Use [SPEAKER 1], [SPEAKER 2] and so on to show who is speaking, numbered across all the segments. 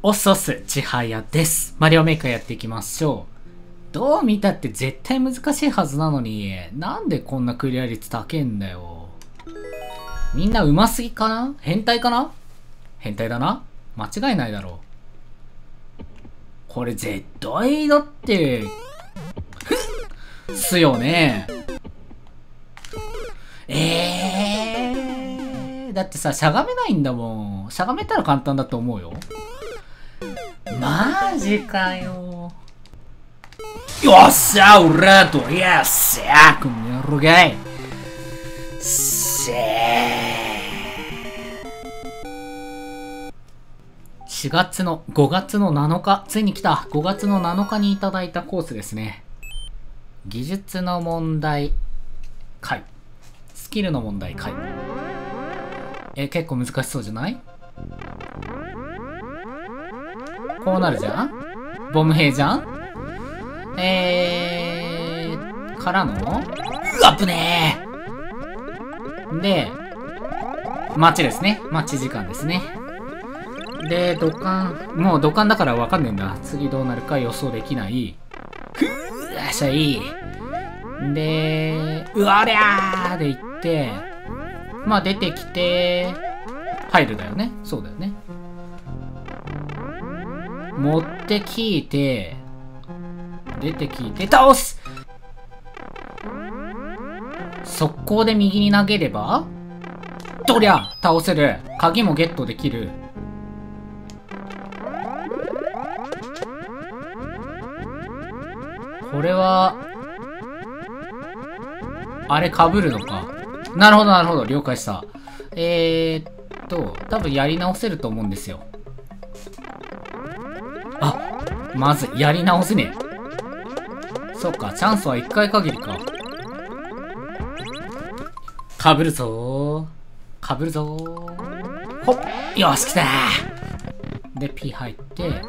[SPEAKER 1] おっそす、ちはやです。マリオメーカーやっていきましょう。どう見たって絶対難しいはずなのに、なんでこんなクリア率高えんだよ。みんな上手すぎかな？変態かな？変態だな？間違いないだろう。これ絶対だって、ふっすよね。えー、だってさ、しゃがめないんだもん。しゃがめたら簡単だと思うよ。マジかよ。よっしゃ、俺と、よっしゃ、この野郎がい。し4月の、5月の7日、ついに来た。5月の7日にいただいたコースですね。技術の問題、回。スキルの問題、回。え、結構難しそうじゃない？こうなるじゃん？ボム兵じゃん？えー、からの？うわっぶねーで、待ちですね。待ち時間ですね。で、土管、もう土管だからわかんねえんだ。次どうなるか予想できない。ふーよっしゃいい。で、うわりゃーで行って、まあ出てきて、入るだよね。そうだよね。持ってきいて、出てきいて、倒す速攻で右に投げればどりゃ倒せる鍵もゲットできるこれは、あれ被るのか。なるほど、なるほど。了解した。えー、っと、多分やり直せると思うんですよ。まず、やり直せねえ。そっか、チャンスは1回限りか。かぶるぞー。かぶるぞー。ほっよし、来たーで、P 入って、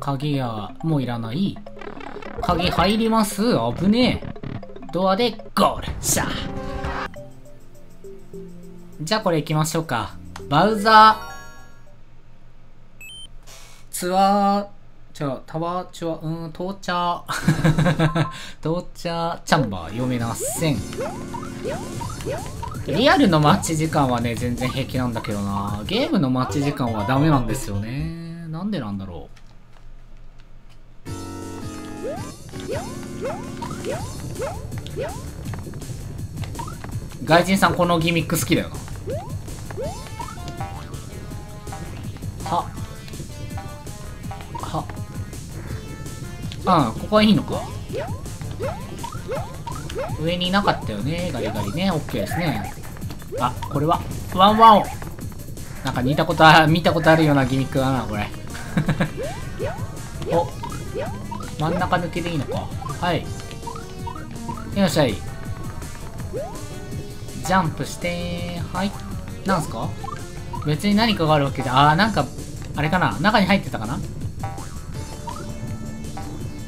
[SPEAKER 1] 鍵や、もういらない。鍵入ります危ねえ。ドアでゴールシャじゃあこれ行きましょうか。バウザー。ツアー、じゃあ、タワーチュア、うーん、到着。到着チャンバー読めません。リアルの待ち時間はね、全然平気なんだけどな。ゲームの待ち時間はダメなんですよね。なんでなんだろう。外人さんこのギミック好きだよな。は。うん、ここはいいのか。上にいなかったよね。ガリガリね。オッケーですね。あ、これは、ワンワンなんか似たことあ、見たことあるようなギミックだな、これ。お、真ん中抜けでいいのか。はい。よっしゃい。ジャンプして、はい。なんすか？別に何かがあるわけで、あー、なんか、あれかな中に入ってたかな？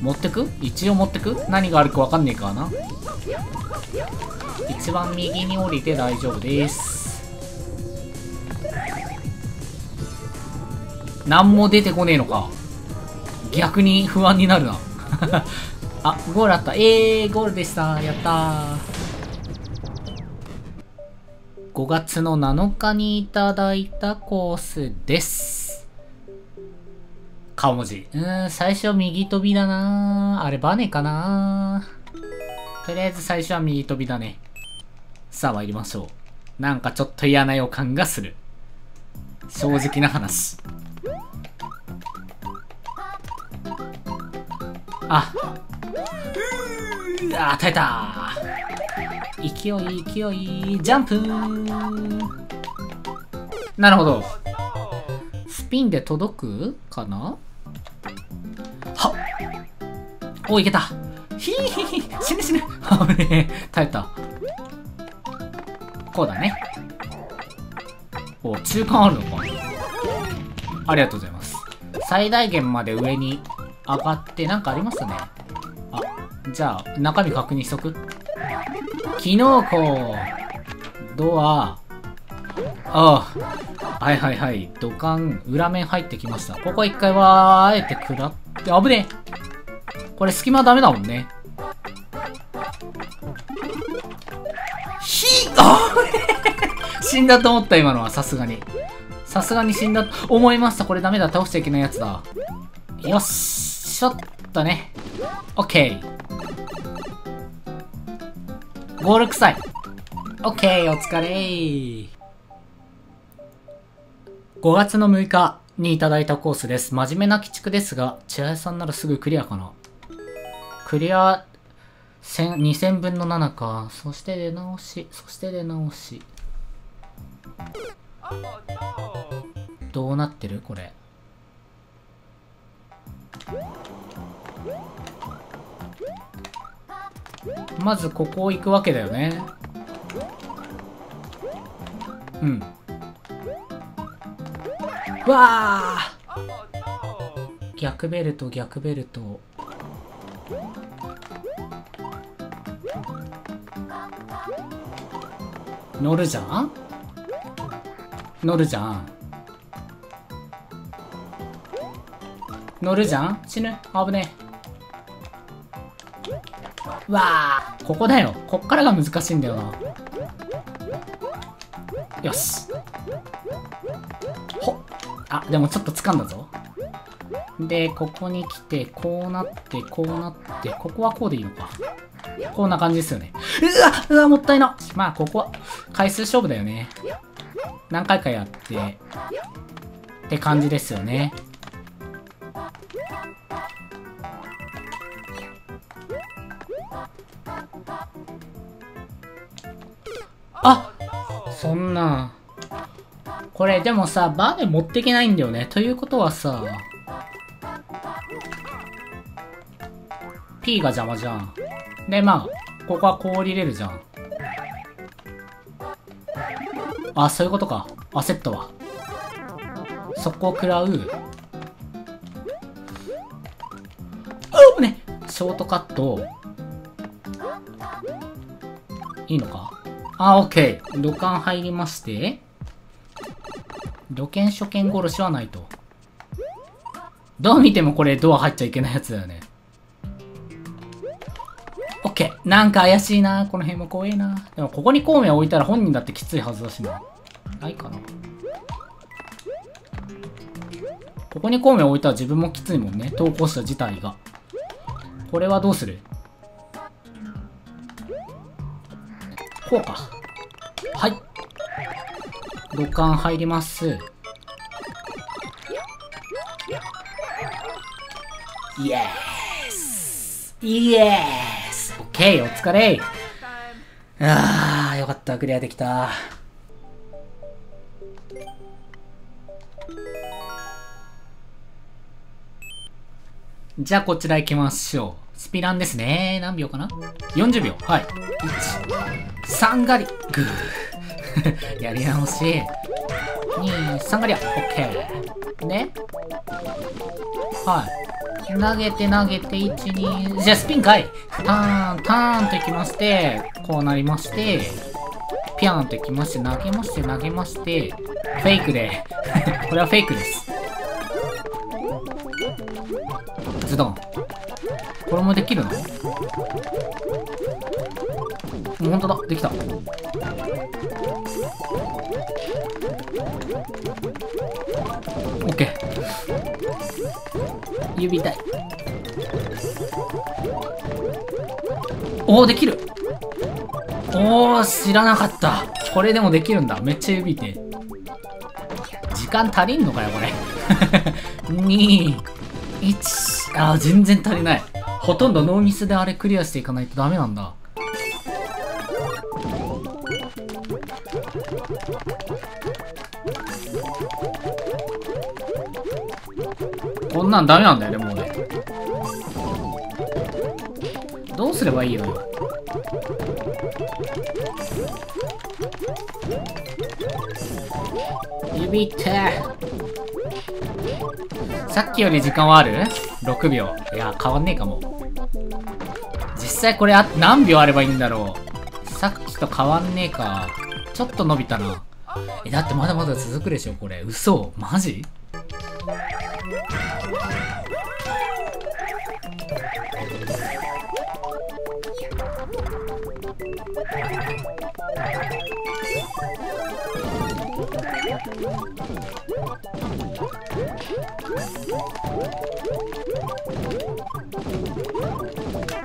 [SPEAKER 1] 持ってく？一応持ってく？何があるかわかんねえからな。一番右に降りて大丈夫です。何も出てこねえのか。逆に不安になるな。あ、ゴールあった。えー、ゴールでした。やったー。5月の7日にいただいたコースです。顔文字。うん、最初右飛びだなあれバネかなとりあえず最初は右飛びだね。さあ参りましょう。なんかちょっと嫌な予感がする。正直な話。あ。うーあ、耐えた勢い、勢い、ジャンプなるほど。スピンで届くかな？お、いけたひーひひ死ぬ死ぬあぶねえ耐えた。こうだね。お、中間あるのかありがとうございます。最大限まで上に上がって、なんかありますね。あ、じゃあ、中身確認しとく。キノコドア、ああ、はいはいはい。土管、裏面入ってきました。ここ一回は、あえて食らって、危ねえ。これ隙間ダメだもんね。ひあ 死んだと思った今のは、さすがに。さすがに死んだ思いました。これダメだ。倒しちゃいけないやつだ。よっしょっとね。オッケー。ゴール臭い。オッケー、お疲れー。5月の6日にいただいたコースです。真面目な鬼畜ですが、千早さんならすぐクリアかな。クリア1000 2000分の7か。そして出直し。そして出直し。どうなってる？これ。まずここ行くわけだよね。うん。わあ逆ベルト逆ベルト。乗るじゃん？乗るじゃん？乗るじゃん？死ぬ。危ねえ。わあここだよ。こっからが難しいんだよな。よし。あでもちょっと掴んだぞ。でここに来てこうなってこうなってここはこうでいいのか。こんな感じですよね。うわうわもったいな。まあここは回数勝負だよね。何回かやってって感じですよね。あそんな。これでもさバネ持っていけないんだよね。ということはさ P が邪魔じゃん。でまあここはこう降りれるじゃん。あそういうことか。焦ったわ。そこを食らう。あねショートカット。いいのか？あ、オッケー。土管入りまして。土建初見殺しはないと。どう見てもこれドア入っちゃいけないやつだよね。オッケー。なんか怪しいな。この辺も怖えな。でもここに孔明置いたら本人だってきついはずだしな。ないかな。ここに孔明置いたら自分もきついもんね。投稿者自体が。これはどうする？こうか。はい。土管入ります。イエスイエスオッケーお疲れあー、よかった。クリアできた。じゃあこちら行きましょう。スピランですね。何秒かな ?40 秒。はい。1、3狩り。グー。やり直し。2、3狩り。オッケー。ね。はい。投げて投げて、1、2、じゃあスピンかい。ターン、ターンといきまして、こうなりまして、ピャンといきまして、投げまして、投げまして、フェイクで。これはフェイクです。ズドン。これもできるの？ほんとだ、できた。指痛い。おー、できるおー、知らなかった。これでもできるんだ。めっちゃ指痛い。時間足りんのかよ、これ。2、1、あ、全然足りない。ほとんどノーミスであれクリアしていかないとダメなんだ。こんなんダメなんだよね、もうね。どうすればいいのよ。指痛いさっきより時間はある ?6 秒。いや、変わんねえかも。実際これあ何秒あればいいんだろう。さっきと変わんねえか。ちょっと伸びたな。え、だってまだまだ続くでしょ、これ。嘘マジ？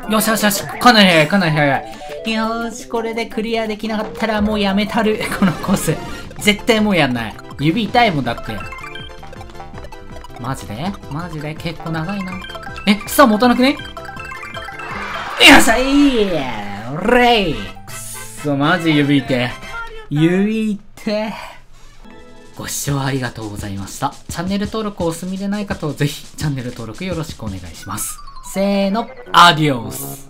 [SPEAKER 1] よしよしよし、かなり早い、かなり早い。よし、これでクリアできなかったらもうやめたる。このコース。絶対もうやんない。指痛いもんだって。マジで？マジで？結構長いな。え、草持たなくね？よっしゃい！レイくそ、マジ指いて。指いて。ご視聴ありがとうございました。チャンネル登録お済みでない方はぜひチャンネル登録よろしくお願いします。せーの、アディオス。